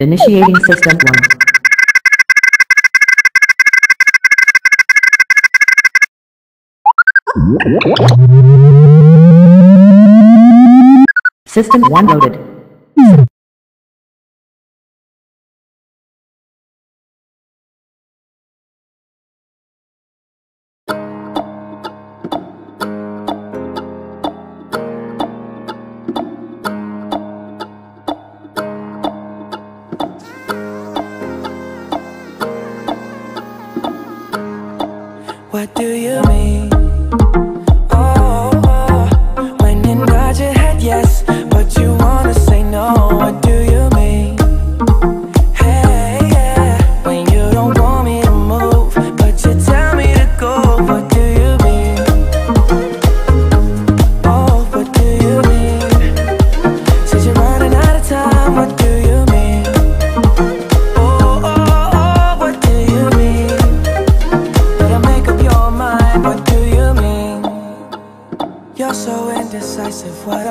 Initiating System 1. System 1 loaded.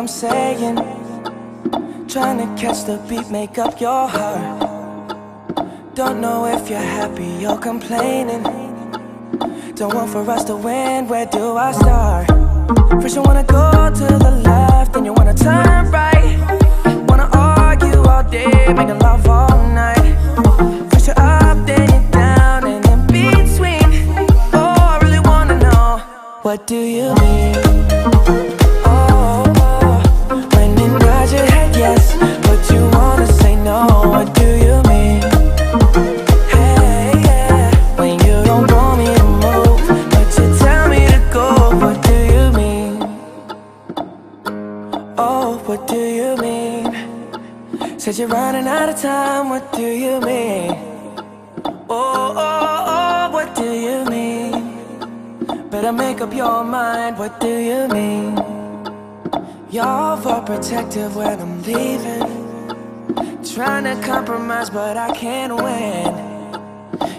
I'm saying. Trying to catch the beat, make up your heart. Don't know if you're happy or complaining. Don't want for us to win, where do I start? First you wanna go to the left, then you wanna turn right. Wanna argue all day, making love all night. First you're up, then you're down, and in between. Oh, I really wanna know What do you mean? Up your mind, what do you mean? Y'all are protective when I'm leaving. Trying to compromise, but I can't win.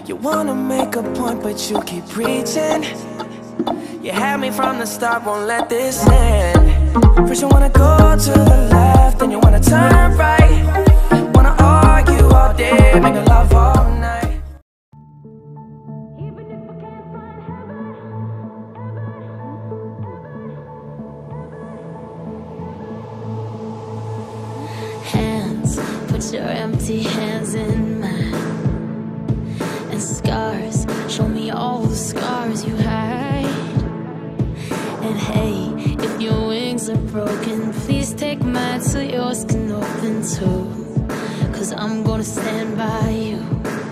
You wanna make a point, but you keep preaching. You had me from the start, won't let this end. First you wanna go to the left, then you wanna turn right. Wanna argue all day, make love all night. Put your empty hands in mine. And scars, show me all the scars you hide. And hey, if your wings are broken, please take mine so yours can open too. Cause I'm gonna stand by you.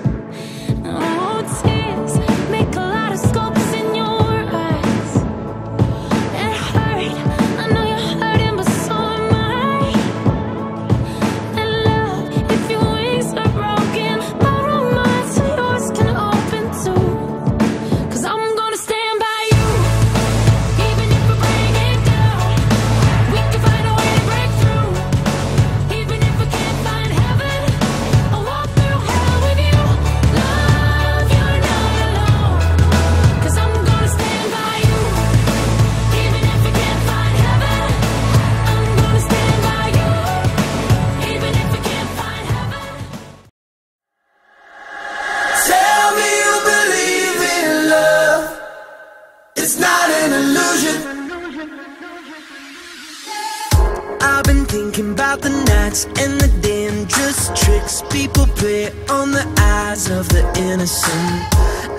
And the dangerous tricks people play on the eyes of the innocent.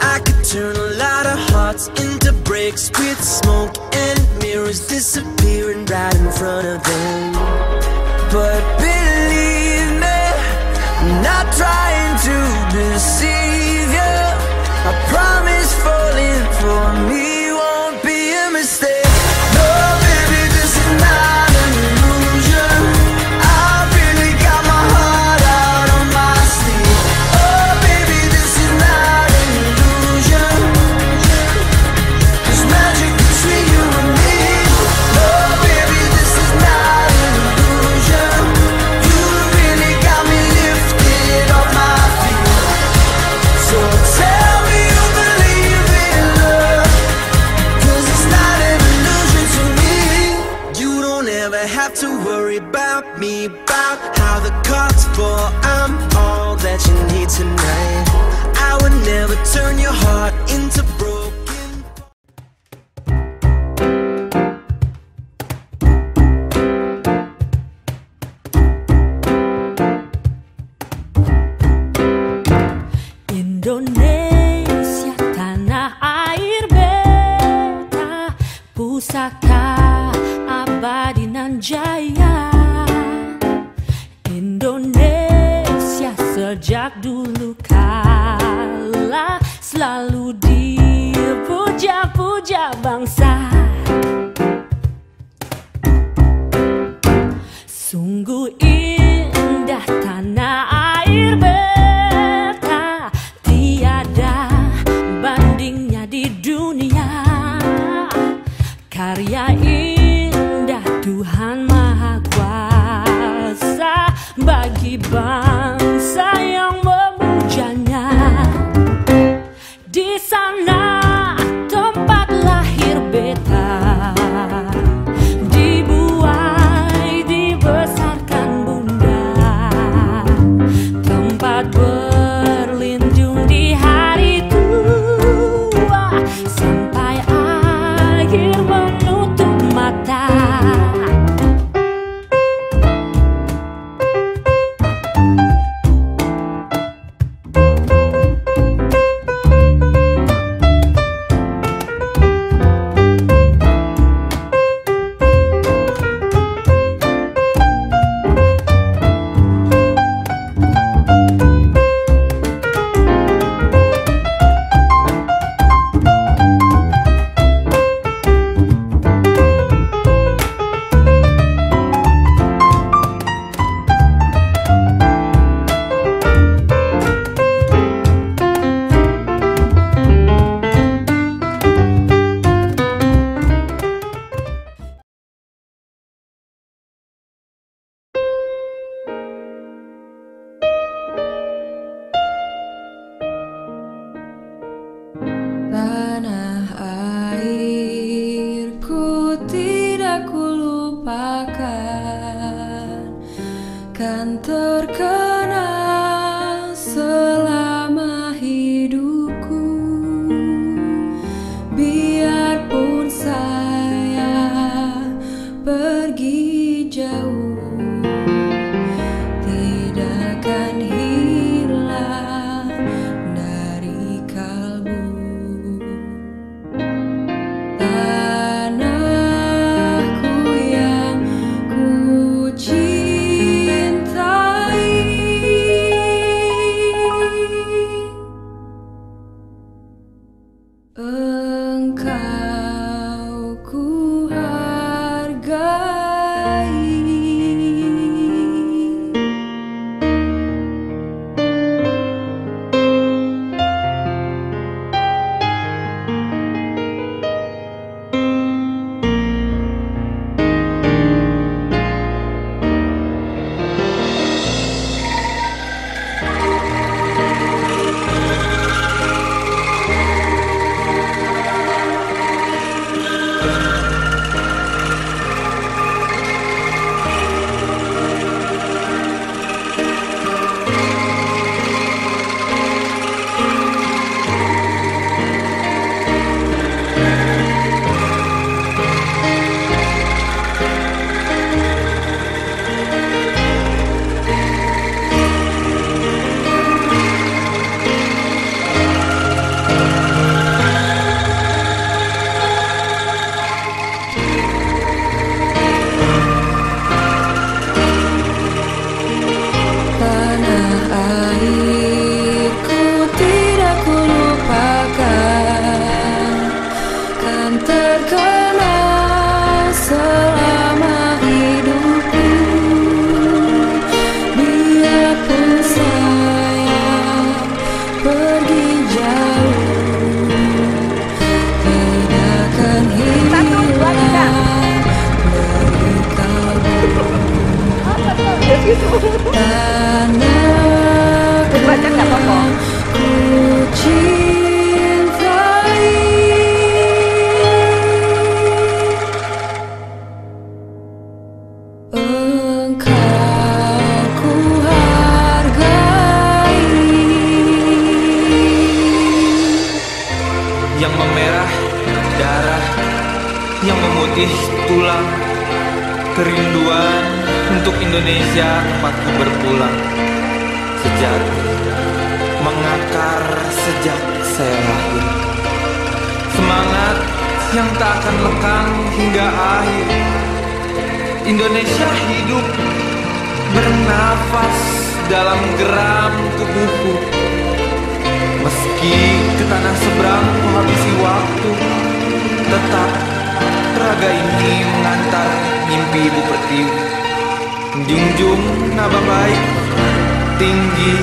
I could turn a lot of hearts into bricks with smoke and mirrors disappearing right in front of them. But believe me, I'm not trying to deceive you. I promise falling for me Pabadinan Jaya. Indonesia sejak dulu kala Selalu dipuja-puja bangsa. now. akan kan terkenal cry. yang memutih tulang. Kerinduan untuk Indonesia tempatku berpulang. Sejak mengakar sejak saya lahir. Semangat yang tak akan lekang hingga akhir. Indonesia hidup bernafas dalam geram tubuhku. Meski ke tanah seberang menghabisi waktu tetap raga ini mengantar mimpi ibu pertiwi. Junjung naba baik tinggi